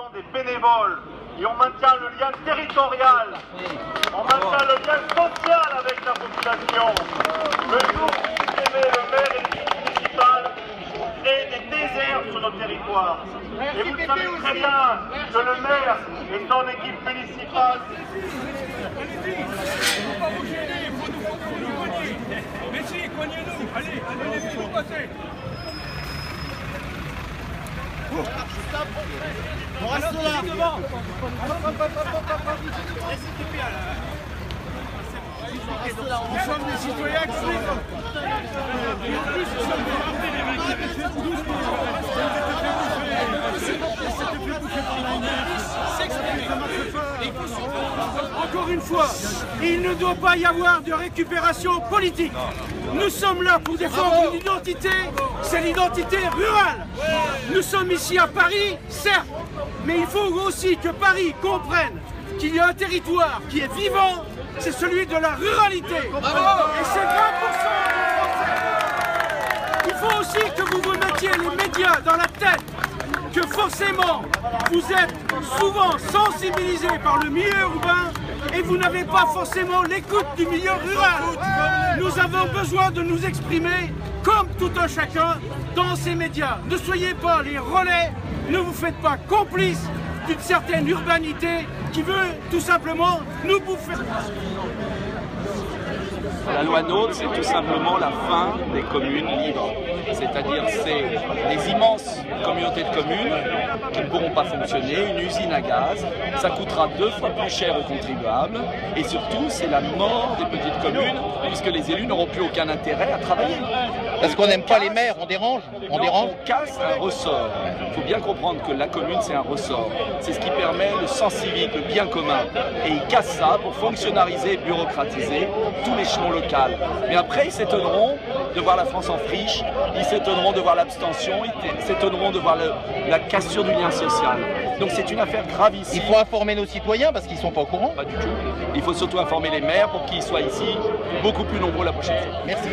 sont des bénévoles et on maintient le lien territorial, on maintient le lien social avec la population. Le jour où vous aimez le maire et l'équipe municipale, vous créez des déserts sur nos territoires. Et vous savez très bien que le maire et son équipe municipale Allez, allez, laissez-nous passer On reste là. Nous sommes des citoyens actifs Et en plus, nous sommes des Une fois, il ne doit pas y avoir de récupération politique. Nous sommes là pour défendre une identité, c'est l'identité rurale. Nous sommes ici à Paris, certes, mais il faut aussi que Paris comprenne qu'il y a un territoire qui est vivant, c'est celui de la ruralité. Et c'est 20% des Français. Il faut aussi que vous vous mettiez les médias dans la tête que forcément vous êtes souvent sensibilisés par le milieu urbain et vous n'avez pas forcément l'écoute du milieu rural. Nous avons besoin de nous exprimer comme tout un chacun dans ces médias. Ne soyez pas les relais, ne vous faites pas complices d'une certaine urbanité qui veut tout simplement nous bouffer. La loi NOTE, c'est tout simplement la fin des communes libres. C'est-à-dire, c'est des immenses communautés de communes qui ne pourront pas fonctionner, une usine à gaz, ça coûtera deux fois plus cher aux contribuables, et surtout, c'est la mort des petites communes, puisque les élus n'auront plus aucun intérêt à travailler. Parce qu'on n'aime pas les maires, on dérange On Non, dérange on casse un ressort. Il faut bien comprendre que la commune, c'est un ressort. C'est ce qui permet le sens civique, le bien commun. Et ils cassent ça pour fonctionnariser et bureaucratiser tout l'échelon local. Mais après, ils s'étonneront de voir la France en friche, ils s'étonneront de voir l'abstention, ils s'étonneront de voir le- la cassure du lien social. Donc c'est une affaire gravissime. Il faut informer nos citoyens parce qu'ils sont pas au courant. Pas du tout. Il faut surtout informer les maires pour qu'ils soient ici beaucoup plus nombreux la prochaine fois. Merci.